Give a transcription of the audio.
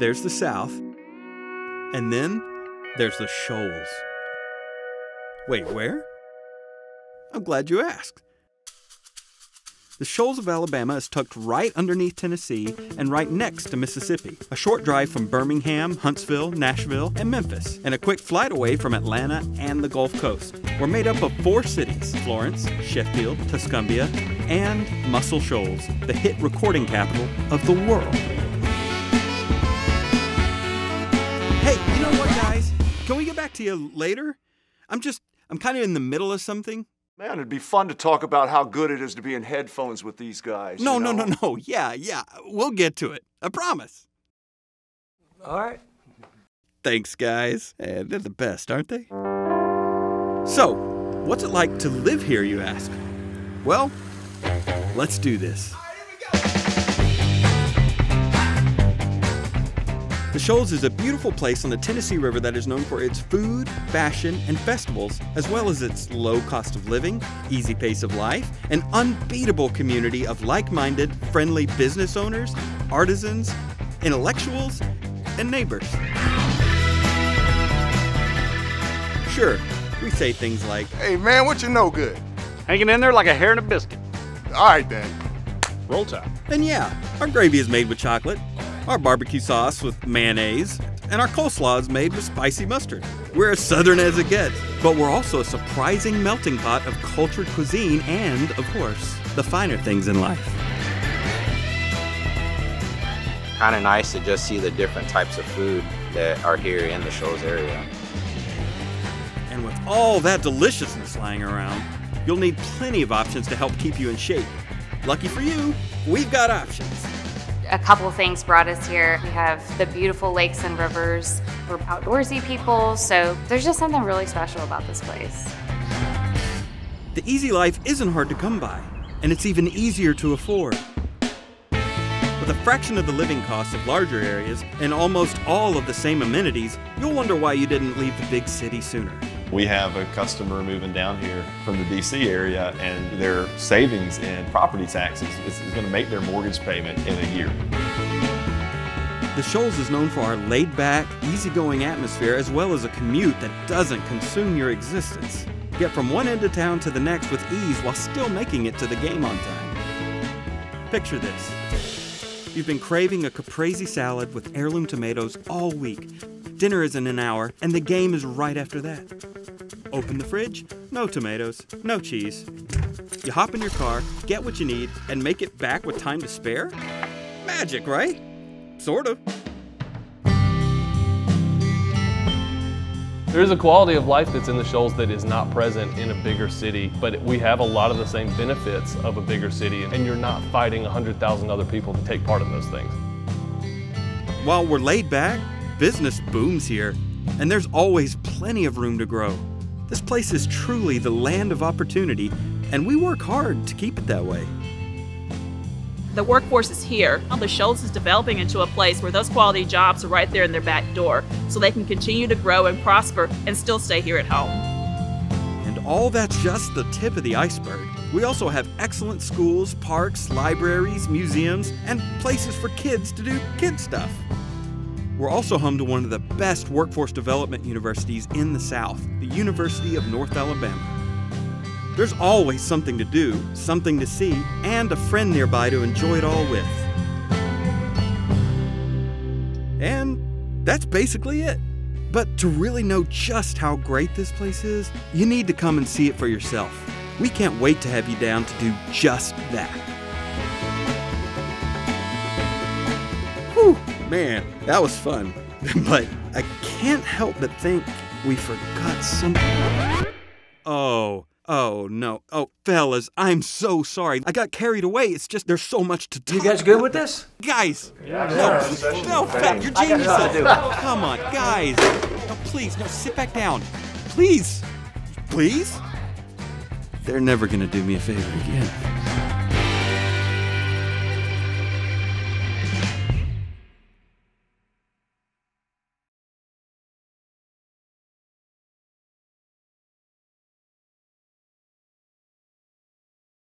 there's the South, and then there's the Shoals. Wait, where? I'm glad you asked. The Shoals of Alabama is tucked right underneath Tennessee and right next to Mississippi, a short drive from Birmingham, Huntsville, Nashville, and Memphis, and a quick flight away from Atlanta and the Gulf Coast. We're made up of four cities Florence, Sheffield, Tuscumbia, and Muscle Shoals, the hit recording capital of the world. To you later? I'm just, I'm kind of in the middle of something. Man, it'd be fun to talk about how good it is to be in headphones with these guys. No, you no, know? no, no. Yeah, yeah. We'll get to it. I promise. All right. Thanks, guys. Eh, they're the best, aren't they? So, what's it like to live here, you ask? Well, let's do this. The Shoals is a beautiful place on the Tennessee River that is known for its food, fashion, and festivals, as well as its low cost of living, easy pace of life, an unbeatable community of like minded, friendly business owners, artisans, intellectuals, and neighbors. Sure, we say things like, Hey man, what you know good? Hanging in there like a hair in a biscuit. All right then. Roll Tide. and yeah, our gravy is made with chocolate, our barbecue sauce with mayonnaise, and our coleslaw is made with spicy mustard. We're as southern as it gets, but we're also a surprising melting pot of cultured cuisine and, of course, the finer things in life. kind of nice to just see the different types of food that are here in the Shoals area. And with all that deliciousness lying around, you'll need plenty of options to help keep you in shape. Lucky for you, we've got options. A couple things brought us here. We have the beautiful lakes and rivers. We're outdoorsy people, so there's just something really special about this place. The easy life isn't hard to come by, and it's even easier to afford. With a fraction of the living costs of larger areas and almost all of the same amenities, you'll wonder why you didn't leave the big city sooner. We have a customer moving down here from the DC area, and their savings in property taxes is, is going to make their mortgage payment in a year. The Shoals is known for our laid back, easygoing atmosphere as well as a commute that doesn't consume your existence. Get from one end of town to the next with ease while still making it to the game on time. Picture this. You've been craving a caprese salad with heirloom tomatoes all week. Dinner is in an hour, and the game is right after that. Open the fridge, no tomatoes, no cheese. You hop in your car, get what you need, and make it back with time to spare? Magic, right? Sort of. There's a quality of life that's in the Shoals that is not present in a bigger city, but we have a lot of the same benefits of a bigger city, and you're not fighting 100,000 other people to take part in those things. While we're laid back, business booms here, and there's always plenty of room to grow. This place is truly the land of opportunity, and we work hard to keep it that way. The workforce is here. The Shoals is developing into a place where those quality jobs are right there in their back door, so they can continue to grow and prosper and still stay here at home. And all that's just the tip of the iceberg. We also have excellent schools, parks, libraries, museums, and places for kids to do kid stuff. We're also home to one of the best workforce development universities in the South, the University of North Alabama. There's always something to do, something to see, and a friend nearby to enjoy it all with. And that's basically it. But to really know just how great this place is, you need to come and see it for yourself. We can't wait to have you down to do just that. Man, that was fun. but I can't help but think we forgot something. Oh, oh no. Oh, fellas, I'm so sorry. I got carried away. It's just there's so much to do. You guys good with this? Guys, no, no, Fel, you're geniuses. Come on, guys. No, please, no, sit back down. Please, please. They're never gonna do me a favor again.